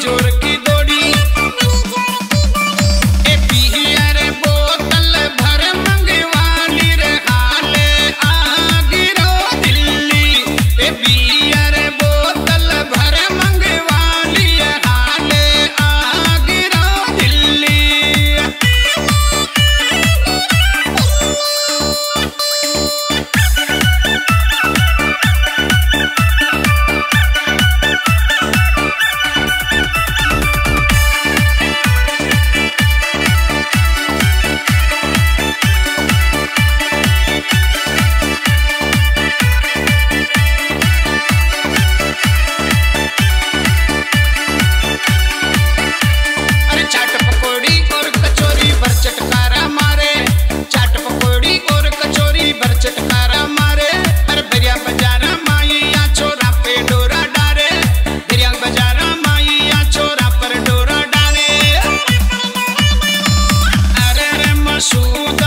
ज़ोर machuca.